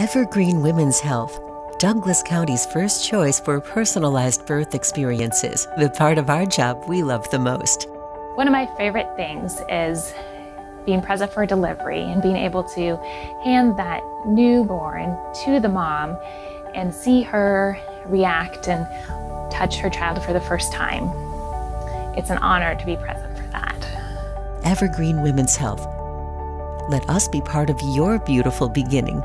Evergreen Women's Health, Douglas County's first choice for personalized birth experiences, the part of our job we love the most. One of my favorite things is being present for delivery and being able to hand that newborn to the mom and see her react and touch her child for the first time. It's an honor to be present for that. Evergreen Women's Health. Let us be part of your beautiful beginning.